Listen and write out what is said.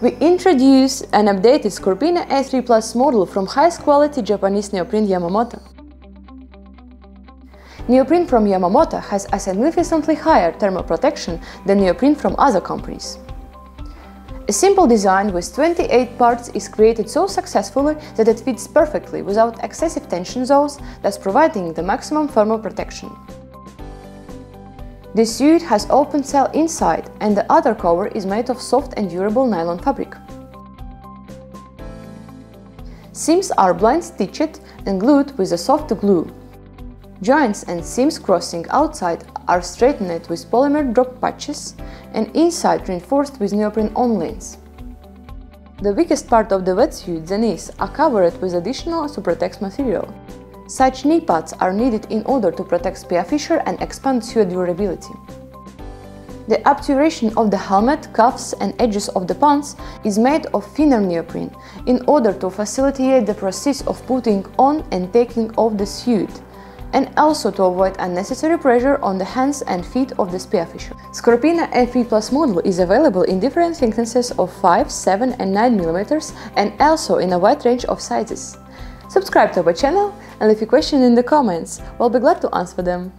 We introduce an updated Scorpena A3 Plus model from highest quality Japanese neoprene Yamamoto. Neoprene from Yamamoto has a significantly higher thermal protection than neoprene from other companies. A simple design with 28 parts is created so successfully that it fits perfectly without excessive tension zones, thus providing the maximum thermal protection. The suit has open cell inside and the other cover is made of soft and durable nylon fabric. Seams are blind stitched and glued with a soft glue. Joints and seams crossing outside are straightened with polymer drop patches and inside reinforced with neoprene onlays. The weakest part of the wetsuit, the knees, are covered with additional Supratex material. Such knee pads are needed in order to protect spearfisher and expand suit durability. The obturation of the helmet, cuffs and edges of the pants is made of thinner neoprene in order to facilitate the process of putting on and taking off the suit and also to avoid unnecessary pressure on the hands and feet of the spearfisher. Scorpena A3 Plus model is available in different thicknesses of 5, 7 and 9 mm and also in a wide range of sizes. Subscribe to our channel and leave your question in the comments, we'll be glad to answer them.